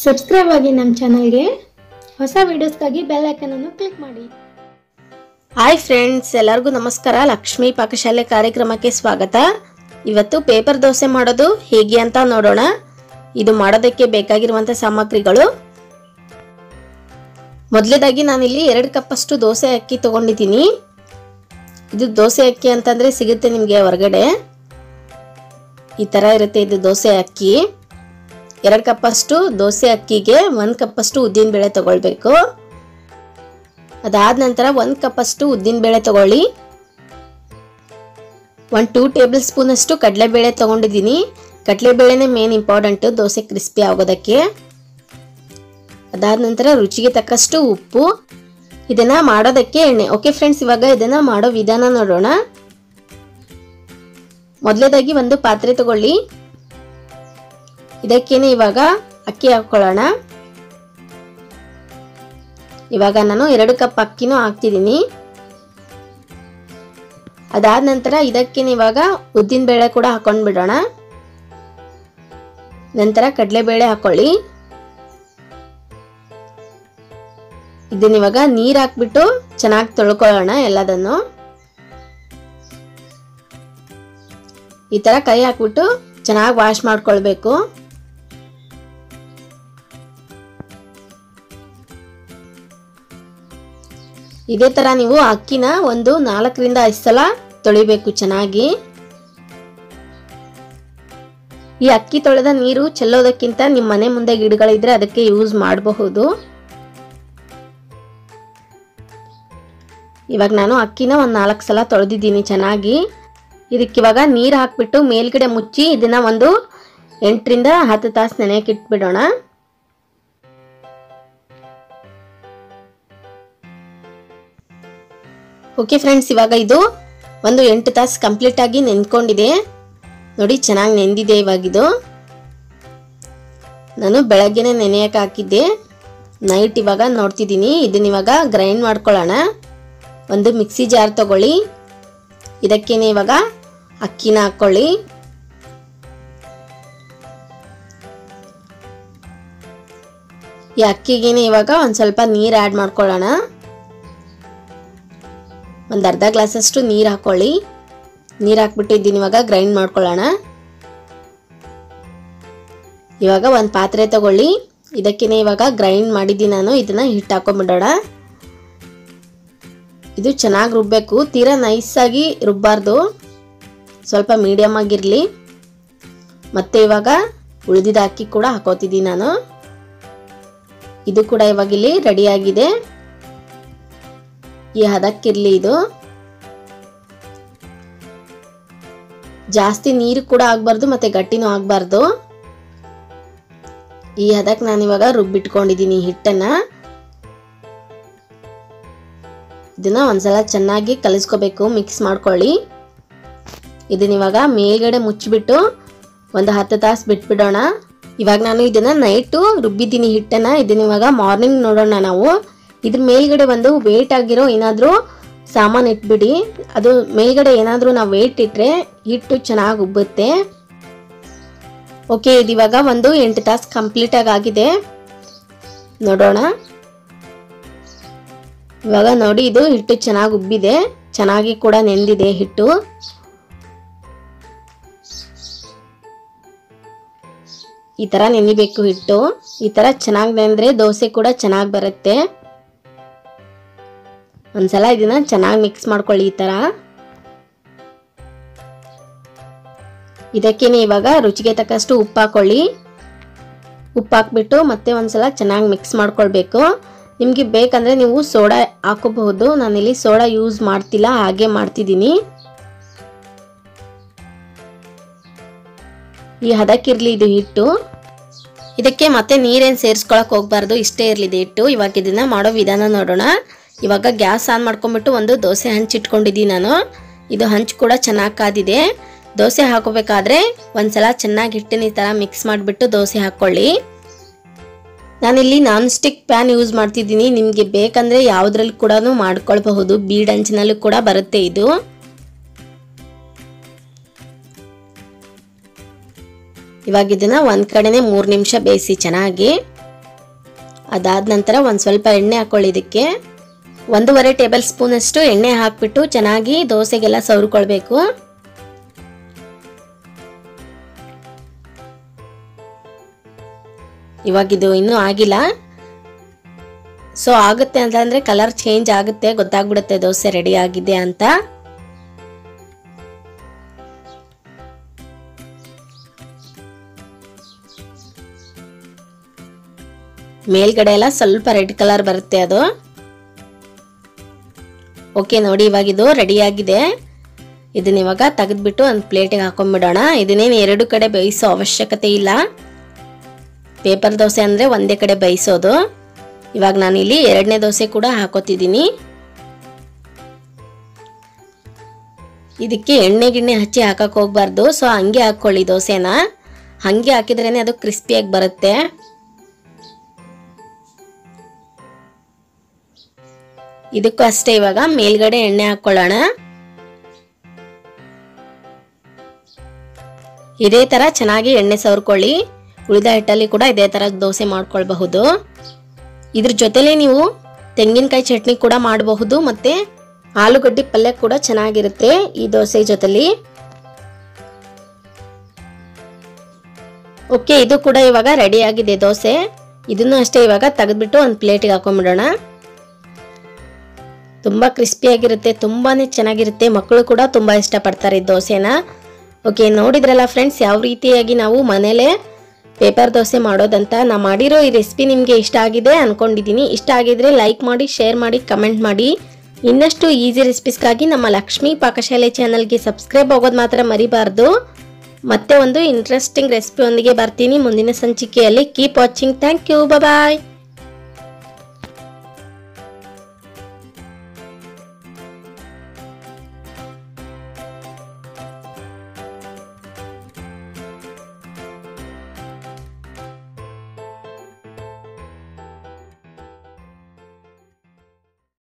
Subscribe ಆಗಿ ನಮ್ಮ ಚಾನಲ್ಗೆ ಹೊಸ ವಿಡಿಯೋಸ್ಗಾಗಿ ಬೆಲ್ ಐಕನನ್ನು ಕ್ಲಿಕ್ ಮಾಡಿ. ಹಾಯ್ ಫ್ರೆಂಡ್ಸ್ ಎಲ್ಲರಿಗೂ ನಮಸ್ಕಾರ. ಲಕ್ಷ್ಮೀ ಪಾಕಶಾಲೆ ಕಾರ್ಯಕ್ರಮಕ್ಕೆ ಸ್ವಾಗತ. ಇವತ್ತು ಪೇಪರ್ ದೋಸೆ ಮಾಡೋದು ಹೇಗೆ ಅಂತ ನೋಡೋಣ. ಇದು ಮಾಡೋದಕ್ಕೆ ಬೇಕಾಗಿರುವಂಥ ಸಾಮಗ್ರಿಗಳು. ಮೊದಲೇದಾಗಿ ನಾನಿಲ್ಲಿ ಎರಡು ಕಪ್ಪಷ್ಟು ದೋಸೆ ಅಕ್ಕಿ ತಗೊಂಡಿದ್ದೀನಿ. ಇದು ದೋಸೆ ಅಕ್ಕಿ ಅಂತಂದರೆ ಸಿಗುತ್ತೆ ನಿಮಗೆ ಹೊರಗಡೆ. ಈ ಥರ ಇರುತ್ತೆ ಇದು ದೋಸೆ ಅಕ್ಕಿ. ಎರಡು ಕಪ್ಪಷ್ಟು ದೋಸೆ ಅಕ್ಕಿಗೆ ಒಂದು ಕಪ್ಪಷ್ಟು ಉದ್ದಿನಬೇಳೆ ತಗೊಳ್ಬೇಕು. ಅದಾದ ನಂತರ ಒಂದು ಕಪ್ಪಷ್ಟು ಉದ್ದಿನಬೇಳೆ ತಗೊಳ್ಳಿ. ಒಂದು ಟೂ ಟೇಬಲ್ ಸ್ಪೂನಷ್ಟು ಕಡಲೆಬೇಳೆ ತೊಗೊಂಡಿದ್ದೀನಿ. ಕಡಲೆಬೇಳೆನೇ ಮೇನ್ ಇಂಪಾರ್ಟೆಂಟು ದೋಸೆ ಕ್ರಿಸ್ಪಿ ಆಗೋದಕ್ಕೆ. ಅದಾದ ನಂತರ ರುಚಿಗೆ ತಕ್ಕಷ್ಟು ಉಪ್ಪು. ಇದನ್ನು ಮಾಡೋದಕ್ಕೆ ಎಣ್ಣೆ. ಓಕೆ ಫ್ರೆಂಡ್ಸ್ ಇವಾಗ ಇದನ್ನು ಮಾಡೋ ವಿಧಾನ ನೋಡೋಣ. ಮೊದಲೇದಾಗಿ ಒಂದು ಪಾತ್ರೆ ತಗೊಳ್ಳಿ. ಇದಕ್ಕೇನೆ ಇವಾಗ ಅಕ್ಕಿ ಹಾಕ್ಕೊಳ್ಳೋಣ ಇವಾಗ ನಾನು ಎರಡು ಕಪ್ ಅಕ್ಕಿನೂ ಹಾಕ್ತಿದ್ದೀನಿ. ಅದಾದ ನಂತರ ಇದಕ್ಕೇನೆ ಇವಾಗ ಉದ್ದಿನ ಬೇಳೆ ಕೂಡ ಹಾಕೊಂಡು ಬಿಡೋಣ ನಂತರ ಕಡಲೆಬೇಳೆ ಹಾಕೊಳ್ಳಿ. ಇದನ್ನಿವಾಗ ನೀರು ಹಾಕ್ಬಿಟ್ಟು ಚೆನ್ನಾಗಿ ತೊಳ್ಕೊಳ್ಳೋಣ ಎಲ್ಲದನ್ನು. ಈ ಥರ ಕೈ ಹಾಕ್ಬಿಟ್ಟು ಚೆನ್ನಾಗಿ ವಾಶ್ ಮಾಡ್ಕೊಳ್ಬೇಕು. ಇದೇ ಥರ ನೀವು ಅಕ್ಕಿನ ಒಂದು ನಾಲ್ಕರಿಂದ ಐದು ಸಲ ತೊಳಿಬೇಕು ಚೆನ್ನಾಗಿ. ಈ ಅಕ್ಕಿ ತೊಳೆದ ನೀರು ಚೆಲ್ಲೋದಕ್ಕಿಂತ ನಿಮ್ಮ ಮನೆ ಮುಂದೆ ಗಿಡಗಳಿದ್ರೆ ಅದಕ್ಕೆ ಯೂಸ್ ಮಾಡಬಹುದು. ಇವಾಗ ನಾನು ಅಕ್ಕಿನ ಒಂದು ನಾಲ್ಕು ಸಲ ತೊಳೆದಿದ್ದೀನಿ ಚೆನ್ನಾಗಿ. ಇದಕ್ಕಿವಾಗ ನೀರು ಹಾಕ್ಬಿಟ್ಟು ಮೇಲ್ಗಡೆ ಮುಚ್ಚಿ ಇದನ್ನ ಒಂದು ಎಂಟರಿಂದ ಹತ್ತು ತಾಸು ನೆನೆಯಕ್ಕೆ ಇಟ್ಬಿಡೋಣ. ಓಕೆ ಫ್ರೆಂಡ್ಸ್ ಇವಾಗ ಇದು ಒಂದು ಎಂಟು ತಾಸು ಕಂಪ್ಲೀಟ್ ಆಗಿ ನೆನ್ಕೊಂಡಿದೆ. ನೋಡಿ, ಚೆನ್ನಾಗಿ ನೆಂದಿದೆ ಇವಾಗಿದು. ನಾನು ಬೆಳಗ್ಗೆನೇ ನೆನೆಯಕ್ಕೆ ಹಾಕಿದ್ದೆ. ನೈಟ್ ಇವಾಗ ನೋಡ್ತಿದ್ದೀನಿ. ಇದನ್ನ ಇವಾಗ ಗ್ರೈಂಡ್ ಮಾಡ್ಕೊಳ್ಳೋಣ. ಒಂದು ಮಿಕ್ಸಿ ಜಾರ್ ತಗೊಳ್ಳಿ. ಇದಕ್ಕೇನೆ ಇವಾಗ ಅಕ್ಕಿನ ಹಾಕ್ಕೊಳ್ಳಿ ಈ ಅಕ್ಕಿಗೇನೆ ಇವಾಗ ಒಂದು ಸ್ವಲ್ಪ ನೀರು ಆ್ಯಡ್ ಮಾಡ್ಕೊಳ್ಳೋಣ. ಒಂದು ಅರ್ಧ ಗ್ಲಾಸಷ್ಟು ನೀರು ಹಾಕ್ಕೊಳ್ಳಿ ನೀರು ಹಾಕ್ಬಿಟ್ಟಿದ್ದೀನಿ ಇವಾಗ ಗ್ರೈಂಡ್ ಮಾಡ್ಕೊಳ್ಳೋಣ. ಇವಾಗ ಒಂದು ಪಾತ್ರೆ ತಗೊಳ್ಳಿ. ಇದಕ್ಕೇನೆ ಇವಾಗ ಗ್ರೈಂಡ್ ಮಾಡಿದ್ದೀನಿ ನಾನು, ಇದನ್ನು ಹಿಟ್ಟು ಹಾಕೊಂಡ್ಬಿಡೋಣ ಇದು ಚೆನ್ನಾಗಿ ರುಬ್ಬಬೇಕು ತೀರಾ ನೈಸಾಗಿ ರುಬ್ಬಾರ್ದು. ಸ್ವಲ್ಪ ಮೀಡಿಯಮ್ ಆಗಿರಲಿ. ಮತ್ತೆ ಇವಾಗ ಉಳಿದಿದ್ದ ಅಕ್ಕಿ ಕೂಡ ಹಾಕೋತಿದ್ದೀನಿ ನಾನು. ಇದು ಕೂಡ ಇವಾಗ ಇಲ್ಲಿ ರೆಡಿಯಾಗಿದೆ ಈ ಹದಕ್ಕಿರಲಿ ಇದು. ಜಾಸ್ತಿ ನೀರು ಕೂಡ ಆಗಬಾರ್ದು ಮತ್ತೆ ಗಟ್ಟಿನೂ ಆಗಬಾರ್ದು. ಈ ಹದಕ್ಕೆ ನಾನು ಇವಾಗ ರುಬ್ಬಿಟ್ಕೊಂಡಿದ್ದೀನಿ ಹಿಟ್ಟನ್ನ. ಇದನ್ನ ಒಂದ್ಸಲ ಚೆನ್ನಾಗಿ ಕಲಿಸ್ಕೋಬೇಕು, ಮಿಕ್ಸ್ ಮಾಡ್ಕೊಳ್ಳಿ. ಇದನ್ನ ಇವಾಗ ಮೇಲ್ಗಡೆ ಮುಚ್ಚಿಬಿಟ್ಟು ಒಂದು ಹತ್ತು ತಾಸು ಬಿಟ್ಬಿಡೋಣ. ಇವಾಗ ನಾನು ಇದನ್ನ ನೈಟು ರುಬ್ಬಿದ್ದೀನಿ ಹಿಟ್ಟನ್ನ. ಇದನ್ನ ಇವಾಗ ಮಾರ್ನಿಂಗ್ ನೋಡೋಣ ನಾವು. ಇದ್ರ ಮೇಲ್ಗಡೆ ಒಂದು ವೇಟ್ ಆಗಿರೋ ಏನಾದರೂ ಸಾಮಾನು ಇಟ್ಬಿಡಿ. ಅದು ಮೇಲ್ಗಡೆ ಏನಾದರೂ ನಾವು ವೇಟ್ ಇಟ್ಟರೆ ಹಿಟ್ಟು ಚೆನ್ನಾಗಿ ಉಬ್ಬುತ್ತೆ. ಓಕೆ ಇದು ಇವಾಗ ಒಂದು ಎಂಟು ತಾಸು ಕಂಪ್ಲೀಟಾಗಿ ಆಗಿದೆ. ನೋಡೋಣ. ಇವಾಗ ನೋಡಿ, ಇದು ಹಿಟ್ಟು ಚೆನ್ನಾಗಿ ಉಬ್ಬಿದೆ. ಚೆನ್ನಾಗಿ ಕೂಡ ನೆಂದಿದೆ ಹಿಟ್ಟು. ಈ ಥರ ನೆನಿಬೇಕು ಹಿಟ್ಟು. ಈ ಥರ ಚೆನ್ನಾಗಿ ನೆಂದರೆ ದೋಸೆ ಕೂಡ ಚೆನ್ನಾಗಿ ಬರುತ್ತೆ. ಒಂದ್ಸಲ ಇದನ್ನ ಚೆನ್ನಾಗಿ ಮಿಕ್ಸ್ ಮಾಡ್ಕೊಳ್ಳಿ ಈ ಥರ ಇದಕ್ಕೇನೆ ಇವಾಗ ರುಚಿಗೆ ತಕ್ಕಷ್ಟು ಉಪ್ಪು ಹಾಕೊಳ್ಳಿ. ಉಪ್ಪು ಹಾಕ್ಬಿಟ್ಟು ಮತ್ತೆ ಒಂದ್ಸಲ ಚೆನ್ನಾಗಿ ಮಿಕ್ಸ್ ಮಾಡ್ಕೊಳ್ಬೇಕು. ನಿಮಗೆ ಬೇಕಂದರೆ ನೀವು ಸೋಡಾ ಹಾಕೋಬಹುದು. ನಾನಿಲ್ಲಿ ಸೋಡಾ ಯೂಸ್ ಮಾಡ್ತಿಲ್ಲ, ಹಾಗೆ ಮಾಡ್ತಿದ್ದೀನಿ. ಈ ಹದಕ್ಕಿರಲಿ ಇದು ಹಿಟ್ಟು. ಇದಕ್ಕೆ ಮತ್ತೆ ನೀರೇನು ಸೇರಿಸ್ಕೊಳಕ್ಕೆ ಹೋಗ್ಬಾರ್ದು, ಇಷ್ಟೇ ಇರಲಿ ಇದು ಹಿಟ್ಟು. ಇವಾಗ ಇದನ್ನು ಮಾಡೋ ವಿಧಾನ ನೋಡೋಣ. ಇವಾಗ ಗ್ಯಾಸ್ ಆನ್ ಮಾಡ್ಕೊಂಬಿಟ್ಟು ಒಂದು ದೋಸೆ ಹಂಚಿಟ್ಕೊಂಡಿದ್ದೀನಿ ನಾನು. ಇದು ಹಂಚು ಕೂಡ ಚೆನ್ನಾಗಿ ಕಾದಿದೆ. ದೋಸೆ ಹಾಕೋಬೇಕಾದ್ರೆ ಒಂದ್ಸಲ ಚೆನ್ನಾಗಿ ಹಿಟ್ಟಿನ ಈ ಥರ ಮಿಕ್ಸ್ ಮಾಡಿಬಿಟ್ಟು ದೋಸೆ ಹಾಕ್ಕೊಳ್ಳಿ ನಾನಿಲ್ಲಿ ನಾನ್ ಸ್ಟಿಕ್ ಪ್ಯಾನ್ ಯೂಸ್ ಮಾಡ್ತಿದ್ದೀನಿ. ನಿಮಗೆ ಬೇಕಂದರೆ ಯಾವುದ್ರಲ್ಲಿ ಕೂಡ ಮಾಡ್ಕೊಳ್ಬಹುದು. ಬೀಡ್ ಹಂಚಿನಲ್ಲೂ ಕೂಡ ಬರುತ್ತೆ ಇದು. ಇವಾಗ ಇದನ್ನ ಒಂದ್ ಕಡೆನೆ ಮೂರು ನಿಮಿಷ ಬೇಯಿಸಿ ಚೆನ್ನಾಗಿ. ಅದಾದ ನಂತರ ಒಂದು ಸ್ವಲ್ಪ ಎಣ್ಣೆ ಹಾಕೊಳ್ಳಿ ಇದಕ್ಕೆ. ಒಂದೂವರೆ ಟೇಬಲ್ ಸ್ಪೂನ್ ಅಷ್ಟು ಎಣ್ಣೆ ಹಾಕ್ಬಿಟ್ಟು ಚೆನ್ನಾಗಿ ದೋಸೆಗೆಲ್ಲ ಸವರ್ಕೊಳ್ಬೇಕು. ಇವಾಗಿದು ಇನ್ನೂ ಆಗಿಲ್ಲ. ಸೊ ಆಗುತ್ತೆ ಅಂತಂದ್ರೆ ಕಲರ್ ಚೇಂಜ್ ಆಗುತ್ತೆ, ಗೊತ್ತಾಗ್ಬಿಡುತ್ತೆ ದೋಸೆ ರೆಡಿ ಆಗಿದೆ ಅಂತ. ಮೇಲ್ಗಡೆ ಎಲ್ಲ ಸ್ವಲ್ಪ ರೆಡ್ ಕಲರ್ ಬರುತ್ತೆ ಅದು. ಓಕೆ ನೋಡಿ, ಇವಾಗ ಇದು ರೆಡಿ ಆಗಿದೆ. ಇದನ್ನ ಇವಾಗ ತೆಗೆದ್ಬಿಟ್ಟು ಒಂದು ಪ್ಲೇಟಿಗೆ ಹಾಕೊಂಡ್ಬಿಡೋಣ. ಇದನ್ನೇನು ಎರಡು ಕಡೆ ಬೇಯಿಸೋ ಅವಶ್ಯಕತೆ ಇಲ್ಲ. ಪೇಪರ್ ದೋಸೆ ಅಂದರೆ ಒಂದೇ ಕಡೆ ಬೇಯಿಸೋದು. ಇವಾಗ ನಾನು ಇಲ್ಲಿ ಎರಡನೇ ದೋಸೆ ಕೂಡ ಹಾಕೋತಿದ್ದೀನಿ. ಇದಕ್ಕೆ ಎಣ್ಣೆ ಗಿಣ್ಣೆ ಹಚ್ಚಿ ಹಾಕಕ್ಕೆ ಹೋಗ್ಬಾರ್ದು. ಸೊ ಹಂಗೆ ಹಾಕ್ಕೊಳ್ಳಿ ದೋಸೆನ. ಹಂಗೆ ಹಾಕಿದ್ರೇ ಅದು ಕ್ರಿಸ್ಪಿಯಾಗಿ ಬರುತ್ತೆ. ಇದಕ್ಕೂ ಅಷ್ಟೇ ಇವಾಗ ಮೇಲ್ಗಡೆ ಎಣ್ಣೆ ಹಾಕ್ಕೊಳ್ಳೋಣ ಇದೇ ತರ ಚೆನ್ನಾಗಿ ಎಣ್ಣೆ ಸವರ್ಕೊಳ್ಳಿ. ಉಳಿದ ಹಿಟ್ಟಲ್ಲಿ ಕೂಡ ಇದೇ ತರ ದೋಸೆ ಮಾಡ್ಕೊಳ್ಬಹುದು. ಇದ್ರ ಜೊತೆಲೆ ನೀವು ತೆಂಗಿನಕಾಯಿ ಚಟ್ನಿ ಕೂಡ ಮಾಡಬಹುದು ಮತ್ತೆ ಆಲೂಗಡ್ಡೆ ಪಲ್ಯ ಕೂಡ ಚೆನ್ನಾಗಿರುತ್ತೆ ಈ ದೋಸೆ ಜೊತೆಲಿ. ಓಕೆ ಇದು ಕೂಡ ಇವಾಗ ರೆಡಿ ಆಗಿದೆ ದೋಸೆ. ಇದನ್ನು ಅಷ್ಟೇ ಇವಾಗ ತೆಗೆದ್ಬಿಟ್ಟು ಒಂದು ಪ್ಲೇಟಿಗೆ ಹಾಕೊಂಡ್ಬಿಡೋಣ. ತುಂಬ ಕ್ರಿಸ್ಪಿಯಾಗಿರುತ್ತೆ ತುಂಬಾ ಚೆನ್ನಾಗಿರುತ್ತೆ. ಮಕ್ಕಳು ಕೂಡ ತುಂಬ ಇಷ್ಟಪಡ್ತಾರೆ ಈ ದೋಸೆನ. ಓಕೆ ನೋಡಿದ್ರಲ್ಲ ಫ್ರೆಂಡ್ಸ್ ಯಾವ ರೀತಿಯಾಗಿ ನಾವು ಮನೇಲೇ ಪೇಪರ್ ದೋಸೆ ಮಾಡೋದಂತ ನಾ ಮಾಡಿರೋ ಈ ರೆಸಿಪಿ ನಿಮಗೆ ಇಷ್ಟ ಆಗಿದೆ ಅಂದ್ಕೊಂಡಿದ್ದೀನಿ ಇಷ್ಟ ಆಗಿದ್ರೆ ಲೈಕ್ ಮಾಡಿ ಶೇರ್ ಮಾಡಿ ಕಮೆಂಟ್ ಮಾಡಿ. ಇನ್ನಷ್ಟು ಈಸಿ ರೆಸಿಪೀಸ್ಗಾಗಿ ನಮ್ಮ ಲಕ್ಷ್ಮಿ ಪಾಕಶಾಲೆ ಚಾನಲ್ಗೆ ಸಬ್ಸ್ಕ್ರೈಬ್ ಆಗೋದು ಮಾತ್ರ ಮರಿಬಾರ್ದು. ಮತ್ತೆ ಒಂದು ಇಂಟ್ರೆಸ್ಟಿಂಗ್ ರೆಸಿಪಿ ಒಂದಿಗೆ ಬರ್ತೀನಿ ಮುಂದಿನ ಸಂಚಿಕೆಯಲ್ಲಿ. Keep watching thank you bye